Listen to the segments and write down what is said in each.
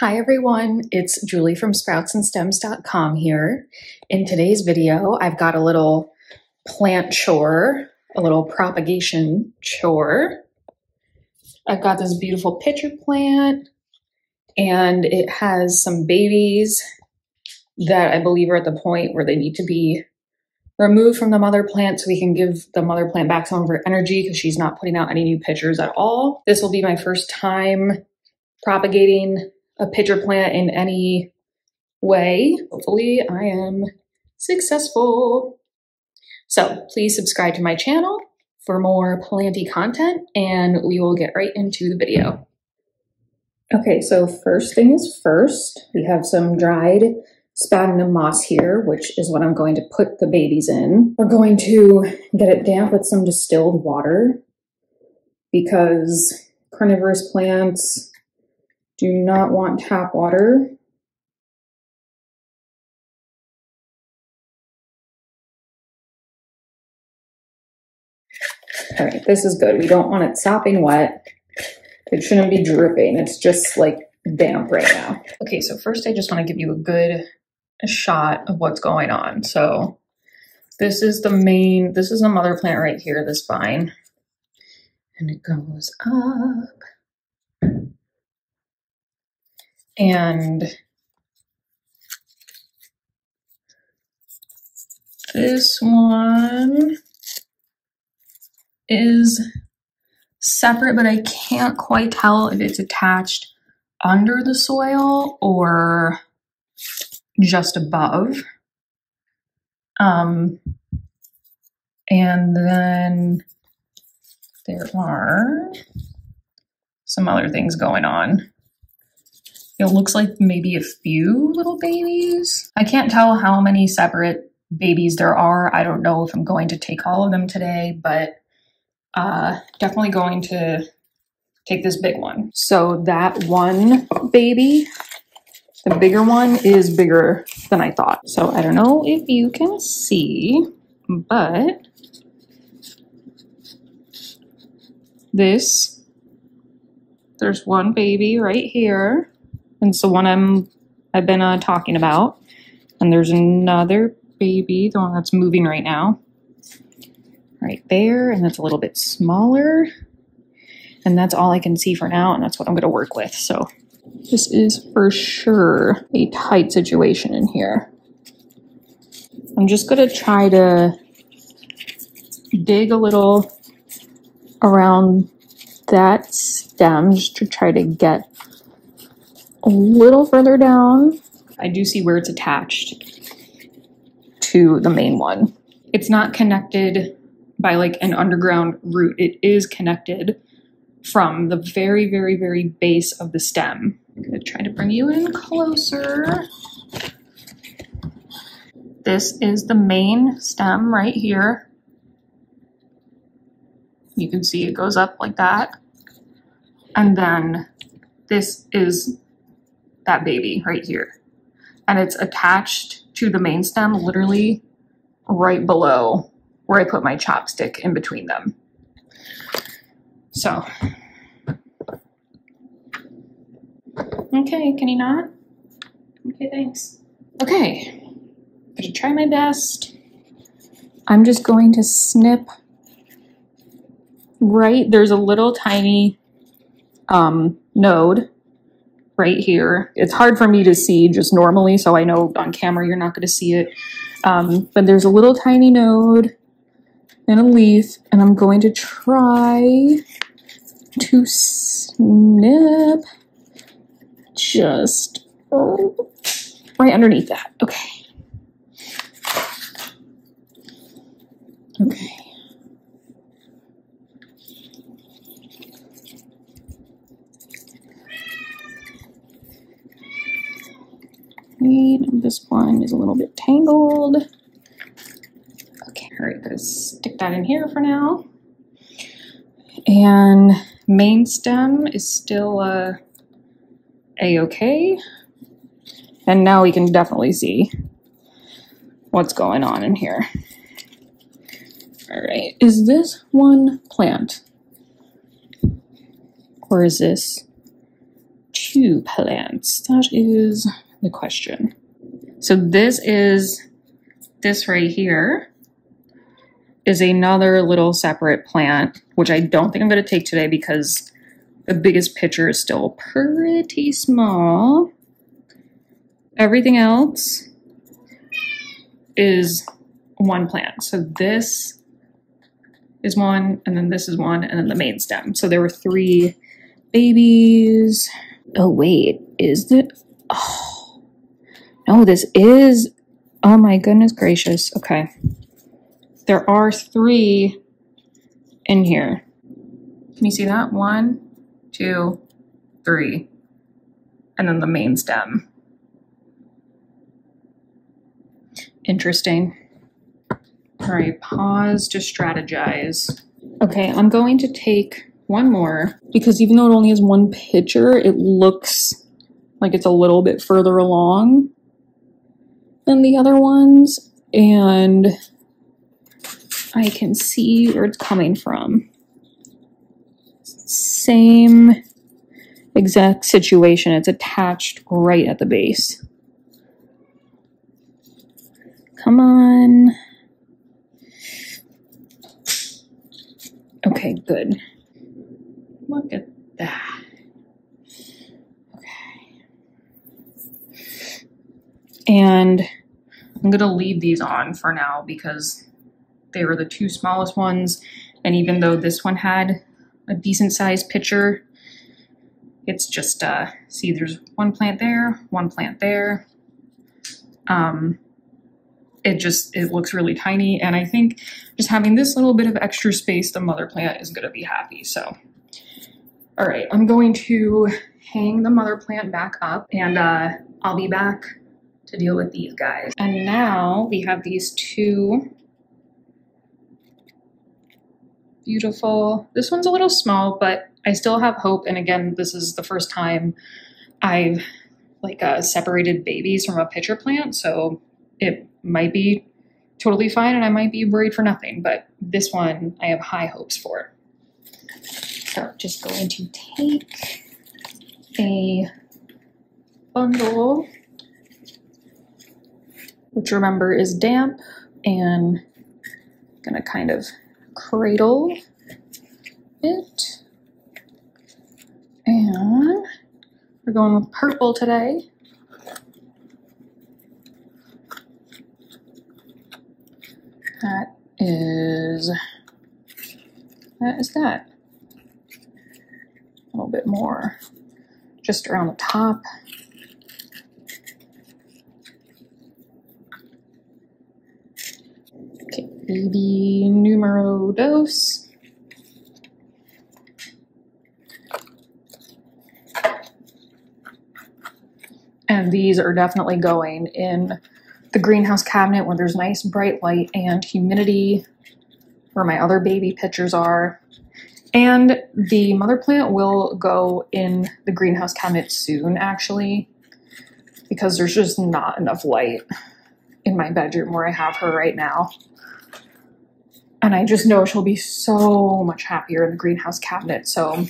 Hi everyone, it's Julie from sproutsandstems.com here. In today's video, I've got a little plant chore, a little propagation chore. I've got this beautiful pitcher plant and it has some babies that I believe are at the point where they need to be removed from the mother plant so we can give the mother plant back some of her energy because she's not putting out any new pitchers at all. This will be my first time propagating a pitcher plant in any way. Hopefully I am successful. So please subscribe to my channel for more planty content and we will get right into the video. Okay, so first thing is first, we have some dried sphagnum moss here, which is what I'm going to put the babies in. We're going to get it damp with some distilled water because carnivorous plants do not want tap water. All right, this is good. We don't want it sopping wet. It shouldn't be dripping. It's just like damp right now. Okay, so first I just want to give you a good shot of what's going on. So this is the main, this is the mother plant right here, this vine. And it goes up. And this one is separate, but I can't quite tell if it's attached under the soil or just above. Um, and then there are some other things going on. It looks like maybe a few little babies. I can't tell how many separate babies there are. I don't know if I'm going to take all of them today, but uh, definitely going to take this big one. So that one baby, the bigger one is bigger than I thought. So I don't know if you can see, but this, there's one baby right here. And it's the one I'm, I've been uh, talking about. And there's another baby, the one that's moving right now right there, and that's a little bit smaller. And that's all I can see for now, and that's what I'm going to work with. So this is for sure a tight situation in here. I'm just going to try to dig a little around that stem just to try to get a little further down. I do see where it's attached to the main one. It's not connected by like an underground root. It is connected from the very, very, very base of the stem. I'm gonna try to bring you in closer. This is the main stem right here. You can see it goes up like that. And then this is that baby right here. And it's attached to the main stem literally right below where I put my chopstick in between them. So, okay, can you not? Okay, thanks. Okay, I'm gonna try my best. I'm just going to snip right, there's a little tiny um, node right here. It's hard for me to see just normally, so I know on camera you're not gonna see it. Um, but there's a little tiny node and a leaf, and I'm going to try to snip just right underneath that. Okay. Okay. This one is a little bit tangled. Okay, all right, gonna stick that in here for now. And main stem is still uh, a-okay. And now we can definitely see what's going on in here. All right, is this one plant? Or is this two plants? That is the question. So this is, this right here is another little separate plant, which I don't think I'm going to take today because the biggest pitcher is still pretty small. Everything else is one plant. So this is one, and then this is one, and then the main stem. So there were three babies. Oh, wait, is it? Oh, no, this is. Oh my goodness gracious. Okay. There are three in here. Can you see that? One, two, three. And then the main stem. Interesting. All right, pause to strategize. Okay, I'm going to take one more because even though it only has one pitcher, it looks like it's a little bit further along than the other ones. And I can see where it's coming from. Same exact situation. It's attached right at the base. Come on. Okay, good. Look at that. Okay. And I'm going to leave these on for now because they were the two smallest ones. And even though this one had a decent sized pitcher, it's just, uh, see, there's one plant there, one plant there. Um, it just it looks really tiny and i think just having this little bit of extra space the mother plant is going to be happy so all right i'm going to hang the mother plant back up and uh, i'll be back to deal with these guys. And now we have these two beautiful this one's a little small but i still have hope. And again this is the first time i've like uh, separated babies from a pitcher plant so it might be totally fine and I might be worried for nothing, but this one I have high hopes for. So just going to take a bundle, which remember is damp, and I'm gonna kind of cradle it. And we're going with purple today. That is, that is that. A little bit more just around the top. Baby numero dos. And these are definitely going in the greenhouse cabinet where there's nice bright light and humidity, where my other baby pitchers are. And the mother plant will go in the greenhouse cabinet soon, actually, because there's just not enough light in my bedroom where I have her right now. And I just know she'll be so much happier in the greenhouse cabinet. So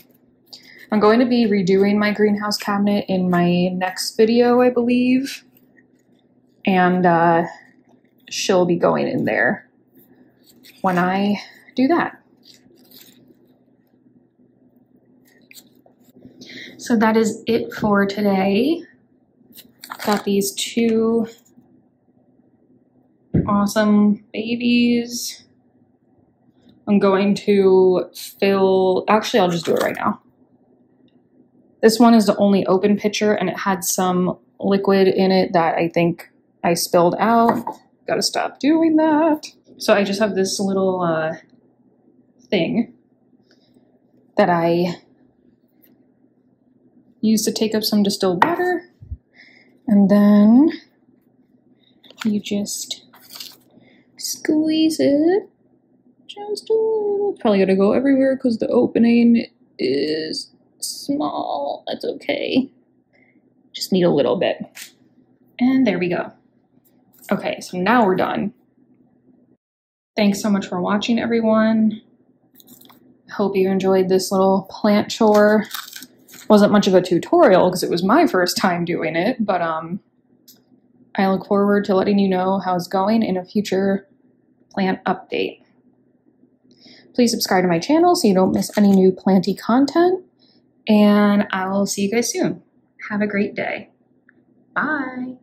I'm going to be redoing my greenhouse cabinet in my next video, I believe and uh, she'll be going in there when I do that. So that is it for today. Got these two awesome babies. I'm going to fill, actually I'll just do it right now. This one is the only open pitcher and it had some liquid in it that I think I spilled out. Gotta stop doing that. So I just have this little uh, thing that I use to take up some distilled water. And then you just squeeze it just a little. Probably gotta go everywhere because the opening is small. That's okay. Just need a little bit. And there we go. Okay, so now we're done. Thanks so much for watching, everyone. Hope you enjoyed this little plant chore. wasn't much of a tutorial because it was my first time doing it, but um, I look forward to letting you know how it's going in a future plant update. Please subscribe to my channel so you don't miss any new planty content. And I will see you guys soon. Have a great day. Bye.